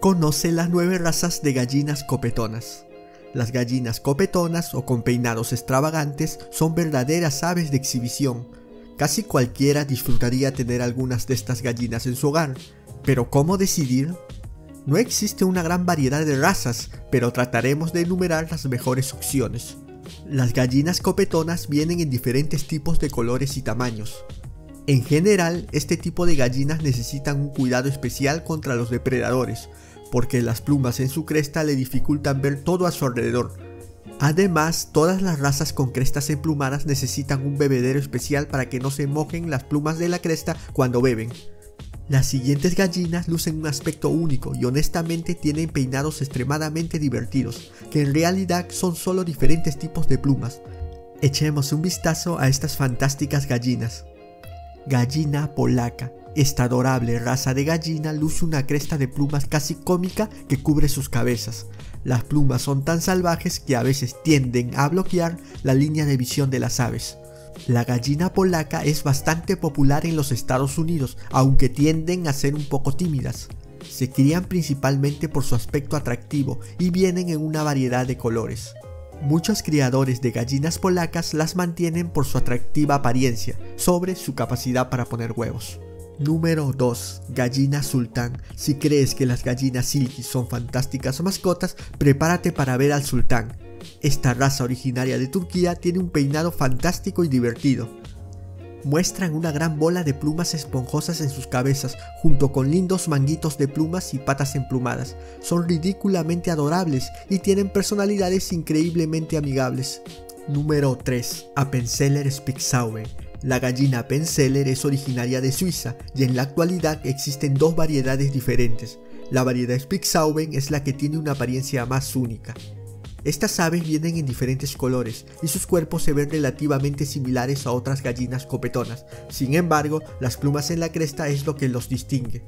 Conoce las nueve razas de gallinas copetonas. Las gallinas copetonas o con peinados extravagantes son verdaderas aves de exhibición. Casi cualquiera disfrutaría tener algunas de estas gallinas en su hogar, pero ¿cómo decidir? No existe una gran variedad de razas, pero trataremos de enumerar las mejores opciones. Las gallinas copetonas vienen en diferentes tipos de colores y tamaños. En general, este tipo de gallinas necesitan un cuidado especial contra los depredadores, porque las plumas en su cresta le dificultan ver todo a su alrededor. Además, todas las razas con crestas emplumadas necesitan un bebedero especial para que no se mojen las plumas de la cresta cuando beben. Las siguientes gallinas lucen un aspecto único y honestamente tienen peinados extremadamente divertidos, que en realidad son solo diferentes tipos de plumas. Echemos un vistazo a estas fantásticas gallinas. Gallina polaca. Esta adorable raza de gallina luce una cresta de plumas casi cómica que cubre sus cabezas. Las plumas son tan salvajes que a veces tienden a bloquear la línea de visión de las aves. La gallina polaca es bastante popular en los Estados Unidos, aunque tienden a ser un poco tímidas. Se crían principalmente por su aspecto atractivo y vienen en una variedad de colores. Muchos criadores de gallinas polacas las mantienen por su atractiva apariencia sobre su capacidad para poner huevos. Número 2. Gallina sultán. Si crees que las gallinas silky son fantásticas mascotas, prepárate para ver al sultán. Esta raza originaria de Turquía tiene un peinado fantástico y divertido. Muestran una gran bola de plumas esponjosas en sus cabezas, junto con lindos manguitos de plumas y patas emplumadas. Son ridículamente adorables y tienen personalidades increíblemente amigables. Número 3. Appenzeller Spixauer. La gallina Penseller es originaria de Suiza y en la actualidad existen dos variedades diferentes. La variedad Spixauben es la que tiene una apariencia más única. Estas aves vienen en diferentes colores y sus cuerpos se ven relativamente similares a otras gallinas copetonas, sin embargo las plumas en la cresta es lo que los distingue.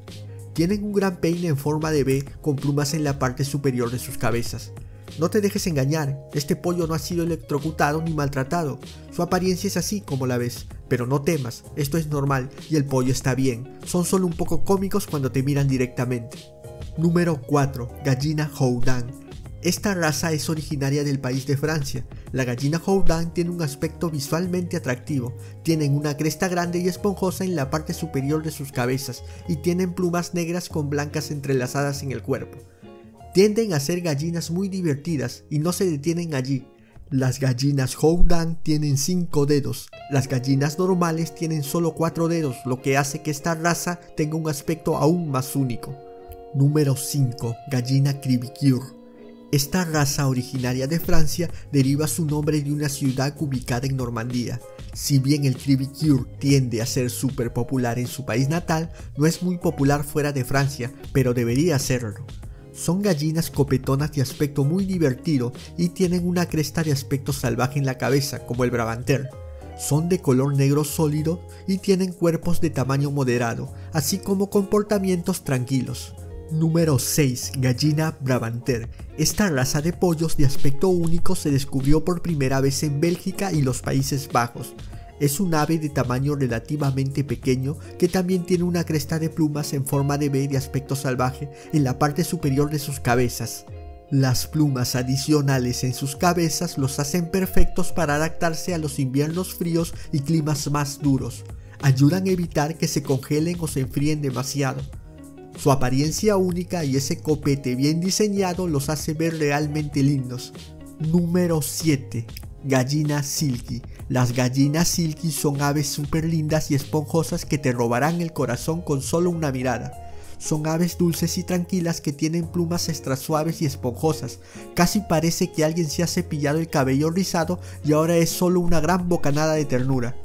Tienen un gran peine en forma de B con plumas en la parte superior de sus cabezas. No te dejes engañar, este pollo no ha sido electrocutado ni maltratado. Su apariencia es así como la ves, pero no temas, esto es normal y el pollo está bien. Son solo un poco cómicos cuando te miran directamente. Número 4. Gallina Houdin. Esta raza es originaria del país de Francia. La gallina Houdin tiene un aspecto visualmente atractivo. Tienen una cresta grande y esponjosa en la parte superior de sus cabezas y tienen plumas negras con blancas entrelazadas en el cuerpo. Tienden a ser gallinas muy divertidas y no se detienen allí. Las gallinas Houdin tienen 5 dedos, las gallinas normales tienen solo 4 dedos, lo que hace que esta raza tenga un aspecto aún más único. Número 5. Gallina Cribicure. Esta raza originaria de Francia deriva su nombre de una ciudad ubicada en Normandía. Si bien el Cribicure tiende a ser súper popular en su país natal, no es muy popular fuera de Francia, pero debería serlo. Son gallinas copetonas de aspecto muy divertido y tienen una cresta de aspecto salvaje en la cabeza, como el Brabanter. Son de color negro sólido y tienen cuerpos de tamaño moderado, así como comportamientos tranquilos. Número 6. Gallina Brabanter. Esta raza de pollos de aspecto único se descubrió por primera vez en Bélgica y los Países Bajos. Es un ave de tamaño relativamente pequeño que también tiene una cresta de plumas en forma de B de aspecto salvaje en la parte superior de sus cabezas. Las plumas adicionales en sus cabezas los hacen perfectos para adaptarse a los inviernos fríos y climas más duros. Ayudan a evitar que se congelen o se enfríen demasiado. Su apariencia única y ese copete bien diseñado los hace ver realmente lindos. Número 7. Gallina Silky. Las gallinas silky son aves súper lindas y esponjosas que te robarán el corazón con solo una mirada. Son aves dulces y tranquilas que tienen plumas extra suaves y esponjosas. Casi parece que alguien se ha cepillado el cabello rizado y ahora es solo una gran bocanada de ternura.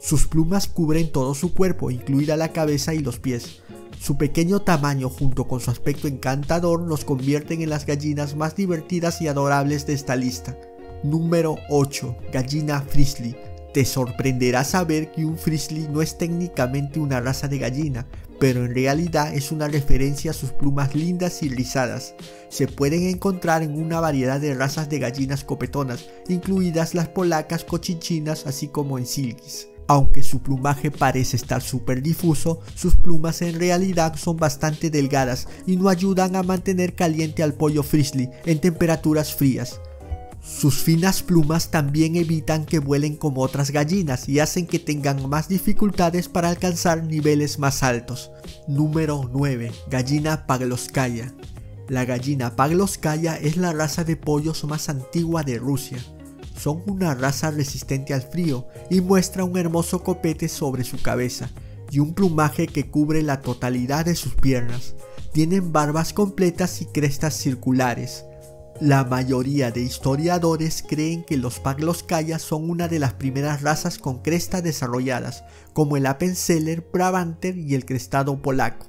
Sus plumas cubren todo su cuerpo, incluida la cabeza y los pies. Su pequeño tamaño junto con su aspecto encantador los convierten en las gallinas más divertidas y adorables de esta lista. Número 8. Gallina Frisley. Te sorprenderá saber que un Frisley no es técnicamente una raza de gallina, pero en realidad es una referencia a sus plumas lindas y rizadas. Se pueden encontrar en una variedad de razas de gallinas copetonas, incluidas las polacas cochinchinas así como en silkies. Aunque su plumaje parece estar súper difuso, sus plumas en realidad son bastante delgadas y no ayudan a mantener caliente al pollo frizzly en temperaturas frías. Sus finas plumas también evitan que vuelen como otras gallinas y hacen que tengan más dificultades para alcanzar niveles más altos. Número 9. Gallina Pagloskaya. La gallina Pagloskaya es la raza de pollos más antigua de Rusia son una raza resistente al frío y muestra un hermoso copete sobre su cabeza y un plumaje que cubre la totalidad de sus piernas. Tienen barbas completas y crestas circulares. La mayoría de historiadores creen que los Pagloskaya son una de las primeras razas con crestas desarrolladas, como el Appenzeller, Brabanter y el crestado polaco.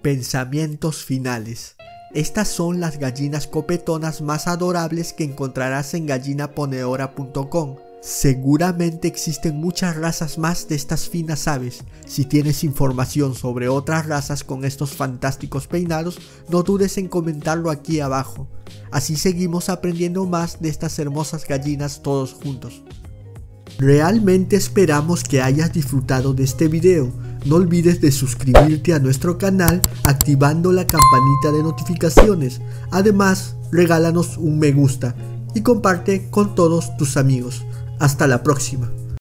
Pensamientos finales. Estas son las gallinas copetonas más adorables que encontrarás en gallinaponeora.com. Seguramente existen muchas razas más de estas finas aves. Si tienes información sobre otras razas con estos fantásticos peinados, no dudes en comentarlo aquí abajo. Así seguimos aprendiendo más de estas hermosas gallinas todos juntos. Realmente esperamos que hayas disfrutado de este video. No olvides de suscribirte a nuestro canal activando la campanita de notificaciones. Además, regálanos un me gusta y comparte con todos tus amigos. Hasta la próxima.